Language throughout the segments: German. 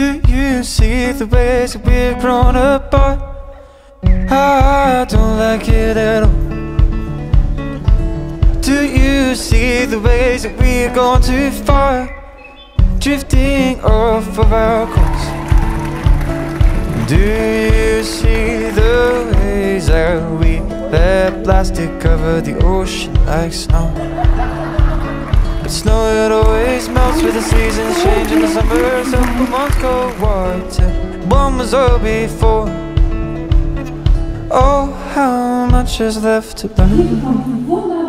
Do you see the ways that we've grown apart? I don't like it at all. Do you see the ways that we're gone too far? Drifting off of our course. Do you see the ways that we let plastic cover the ocean like snow? Snow it always melts with the seasons change in the summer. the months cold water. One was all before. Oh, how much is left to learn?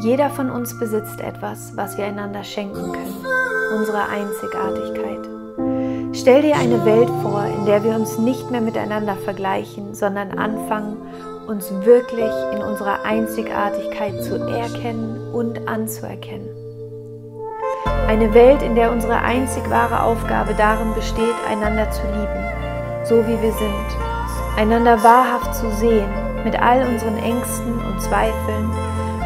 Jeder von uns besitzt etwas, was wir einander schenken können, unsere Einzigartigkeit. Stell dir eine Welt vor, in der wir uns nicht mehr miteinander vergleichen, sondern anfangen, uns wirklich in unserer Einzigartigkeit zu erkennen und anzuerkennen. Eine Welt, in der unsere einzig wahre Aufgabe darin besteht, einander zu lieben, so wie wir sind, einander wahrhaft zu sehen, mit all unseren Ängsten und Zweifeln,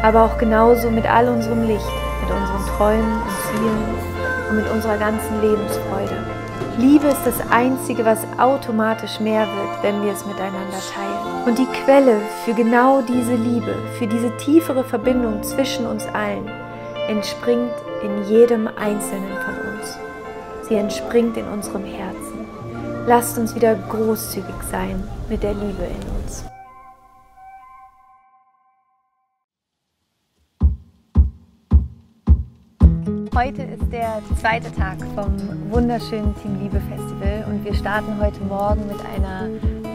aber auch genauso mit all unserem Licht, mit unseren Träumen und Zielen und mit unserer ganzen Lebensfreude. Liebe ist das Einzige, was automatisch mehr wird, wenn wir es miteinander teilen. Und die Quelle für genau diese Liebe, für diese tiefere Verbindung zwischen uns allen, entspringt in jedem Einzelnen von uns. Sie entspringt in unserem Herzen. Lasst uns wieder großzügig sein mit der Liebe in uns. Heute ist der zweite Tag vom wunderschönen Team Liebe Festival und wir starten heute Morgen mit einer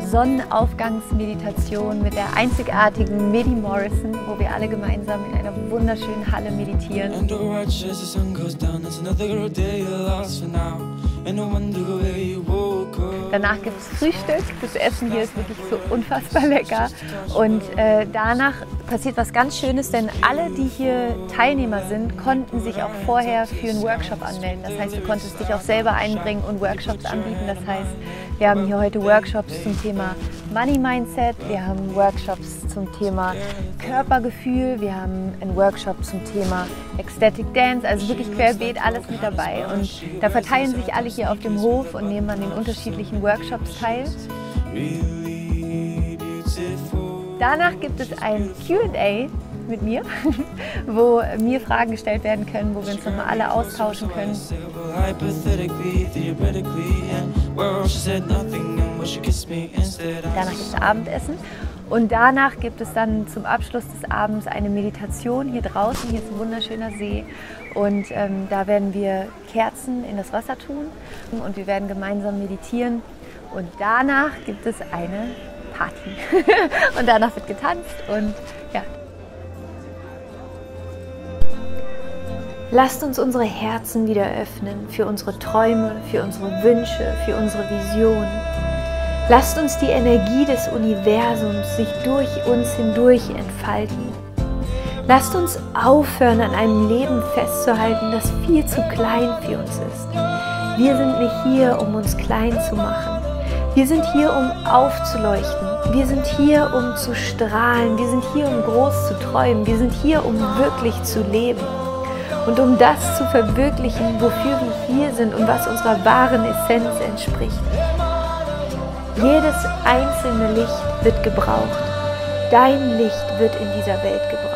Sonnenaufgangsmeditation mit der einzigartigen Midi Morrison, wo wir alle gemeinsam in einer wunderschönen Halle meditieren. Danach gibt es Frühstück. Das Essen hier ist wirklich so unfassbar lecker. Und äh, danach passiert was ganz Schönes, denn alle, die hier Teilnehmer sind, konnten sich auch vorher für einen Workshop anmelden. Das heißt, du konntest dich auch selber einbringen und Workshops anbieten. Das heißt, wir haben hier heute Workshops zum Thema Money Mindset, wir haben Workshops zum Thema Körpergefühl, wir haben einen Workshop zum Thema Ecstatic Dance, also wirklich querbeet alles mit dabei. Und da verteilen sich alle hier auf dem Hof und nehmen an den unterschiedlichen Workshops teil. Really. Danach gibt es ein QA mit mir, wo mir Fragen gestellt werden können, wo wir uns nochmal alle austauschen können. Danach gibt es Abendessen und danach gibt es dann zum Abschluss des Abends eine Meditation hier draußen. Hier ist ein wunderschöner See und ähm, da werden wir Kerzen in das Wasser tun und wir werden gemeinsam meditieren. Und danach gibt es eine Party und danach wird getanzt und ja. Lasst uns unsere Herzen wieder öffnen für unsere Träume, für unsere Wünsche, für unsere Visionen. Lasst uns die Energie des Universums sich durch uns hindurch entfalten. Lasst uns aufhören, an einem Leben festzuhalten, das viel zu klein für uns ist. Wir sind nicht hier, um uns klein zu machen. Wir sind hier, um aufzuleuchten. Wir sind hier, um zu strahlen. Wir sind hier, um groß zu träumen. Wir sind hier, um wirklich zu leben. Und um das zu verwirklichen, wofür wir hier sind und was unserer wahren Essenz entspricht. Jedes einzelne Licht wird gebraucht. Dein Licht wird in dieser Welt gebraucht.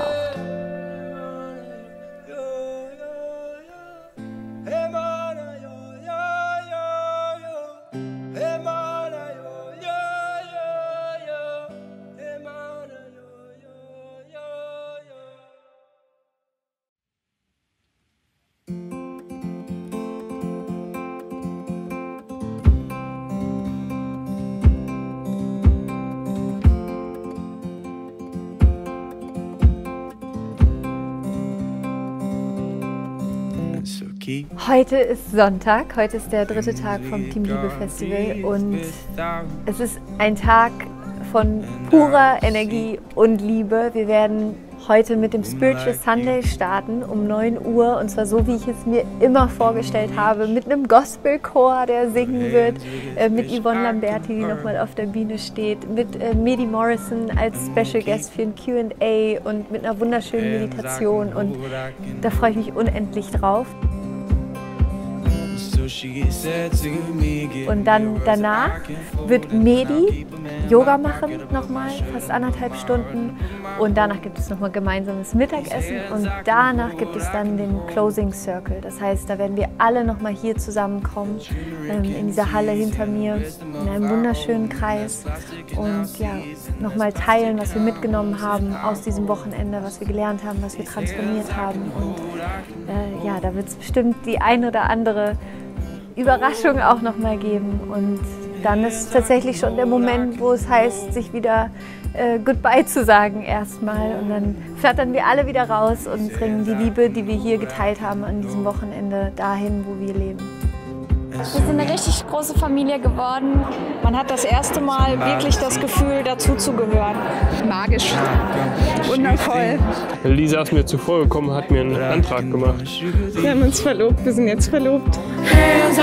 Heute ist Sonntag, heute ist der dritte Tag vom Team Liebe Festival und es ist ein Tag von purer Energie und Liebe. Wir werden heute mit dem Spiritual Sunday starten um 9 Uhr. Und zwar so, wie ich es mir immer vorgestellt habe, mit einem Gospelchor, der singen wird, äh, mit Yvonne Lamberti, die nochmal auf der Bühne steht, mit äh, Medi Morrison als Special Guest für ein Q&A und mit einer wunderschönen Meditation. und da freue ich mich unendlich drauf. Und dann danach wird Medi Yoga machen nochmal, fast anderthalb Stunden. Und danach gibt es nochmal gemeinsames Mittagessen und danach gibt es dann den Closing Circle. Das heißt, da werden wir alle nochmal hier zusammenkommen, ähm, in dieser Halle hinter mir, in einem wunderschönen Kreis und ja, nochmal teilen, was wir mitgenommen haben aus diesem Wochenende, was wir gelernt haben, was wir transformiert haben. Und äh, ja, da wird es bestimmt die ein oder andere Überraschung auch nochmal geben. Und dann ist tatsächlich schon der Moment, wo es heißt, sich wieder äh, Goodbye zu sagen erstmal. Und dann flattern wir alle wieder raus und bringen die Liebe, die wir hier geteilt haben an diesem Wochenende, dahin, wo wir leben. Wir sind eine richtig große Familie geworden. Man hat das erste Mal wirklich das Gefühl, dazuzugehören. Magisch. Wundervoll. Lisa ist mir zuvor gekommen, hat mir einen Antrag gemacht. Wir haben uns verlobt, wir sind jetzt verlobt. Hands